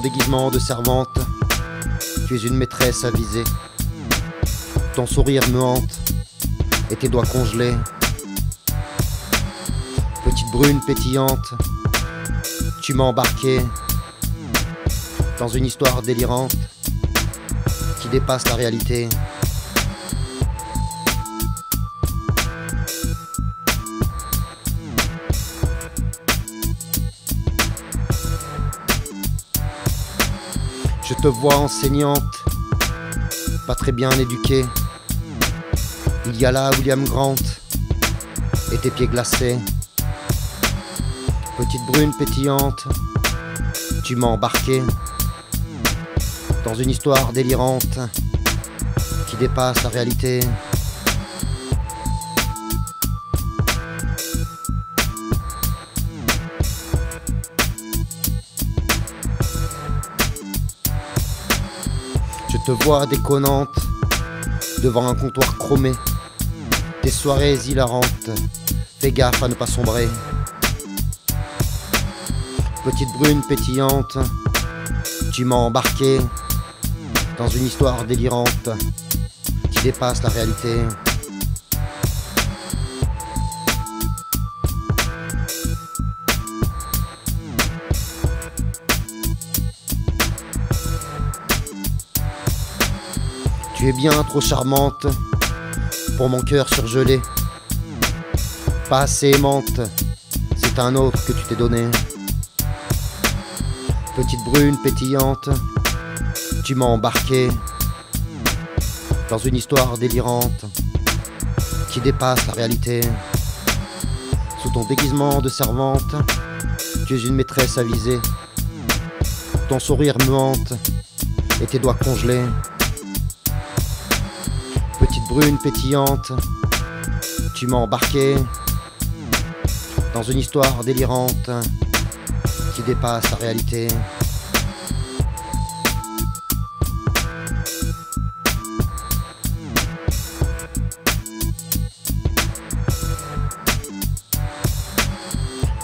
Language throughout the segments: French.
déguisement de servante, tu es une maîtresse avisée. Ton sourire me hante et tes doigts congelés. Petite brune pétillante, tu m'as embarqué dans une histoire délirante qui dépasse la réalité. Te vois enseignante, pas très bien éduquée. Il y a là William Grant et tes pieds glacés. Petite brune pétillante, tu m'as embarqué dans une histoire délirante qui dépasse la réalité. Te vois déconnante devant un comptoir chromé. Tes soirées hilarantes, fais gaffe à ne pas sombrer. Petite brune pétillante, tu m'as embarqué dans une histoire délirante qui dépasse la réalité. Tu es bien trop charmante pour mon cœur surgelé. Pas assez aimante, c'est un autre que tu t'es donné. Petite brune pétillante, tu m'as embarqué dans une histoire délirante qui dépasse la réalité. Sous ton déguisement de servante, tu es une maîtresse avisée. Ton sourire me et tes doigts congelés. Petite brune pétillante, tu m'as embarqué dans une histoire délirante qui dépasse la réalité.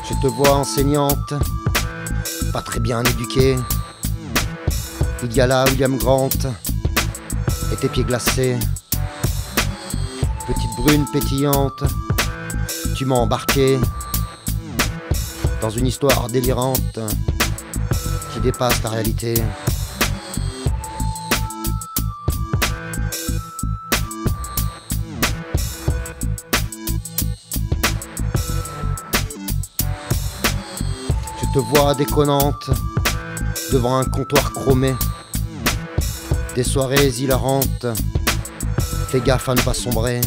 Je te vois enseignante, pas très bien éduquée. Il y a là William Grant et tes pieds glacés. Petite brune pétillante, tu m'as embarqué dans une histoire délirante qui dépasse la réalité. Je te vois déconnante devant un comptoir chromé. Des soirées hilarantes, fais gaffe à ne pas sombrer.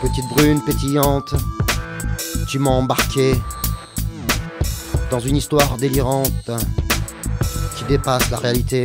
Petite brune pétillante, tu m'as embarqué dans une histoire délirante qui dépasse la réalité.